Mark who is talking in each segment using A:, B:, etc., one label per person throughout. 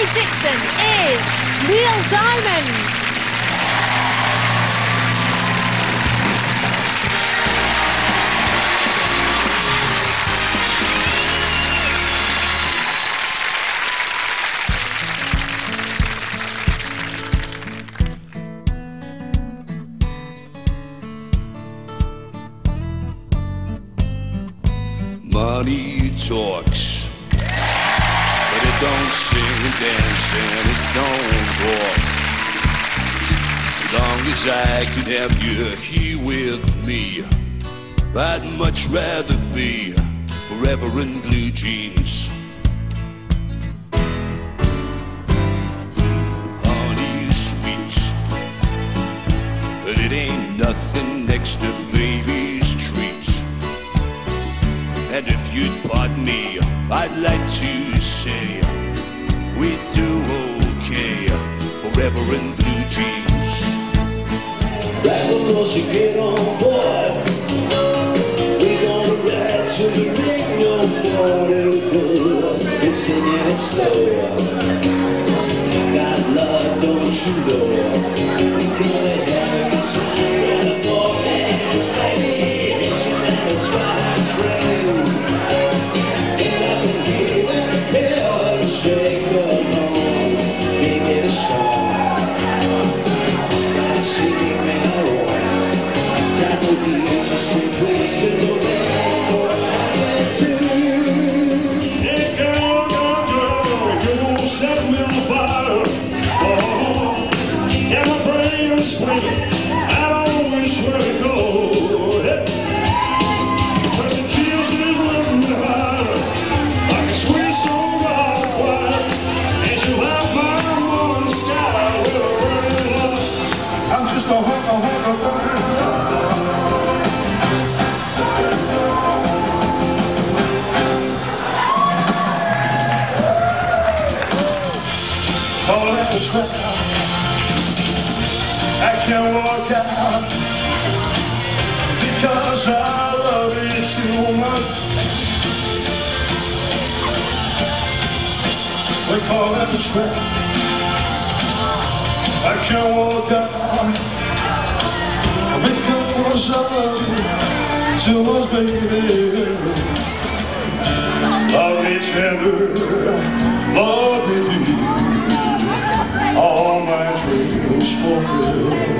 A: Dave Dixon is Neil Diamond.
B: Money talks, don't sing and dance and it don't walk. As long as I could have you here with me, I'd much rather be forever in blue jeans. Honey sweets, but it ain't nothing next to treats. And if you'd pardon me, I'd like to say we do okay forever in blue jeans.
C: Rebels, you get on board. We're gonna ride to the ring no more to go. It's in slow. Got love, don't you know?
D: Because I love you too much. We call it the trap. I can't walk out because I love you too much, baby. Love me tender, love me deep all my dreams fulfilled.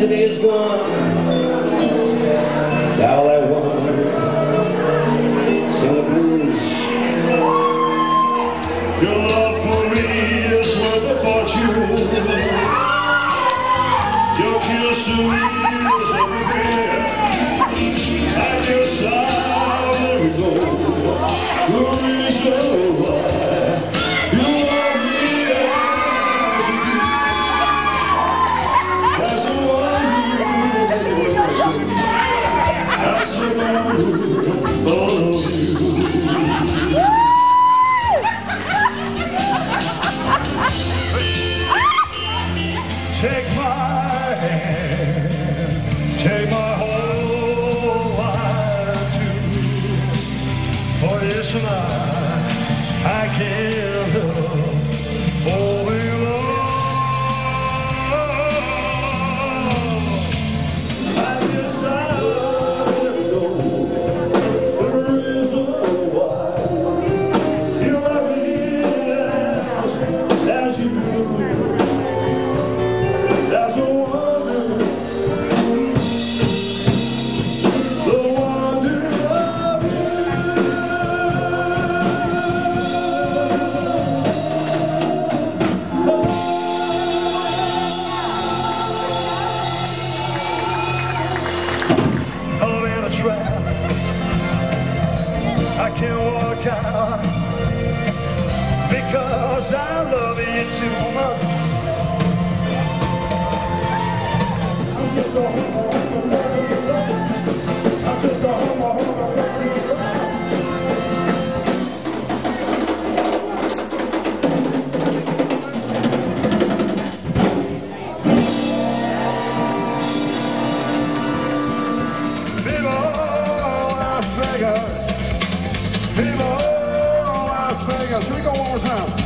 C: Yesterday is gone. All I want sing the blues.
D: Your love for me is worth a fortune. Your kiss to me is. else. Here we go one
E: more time.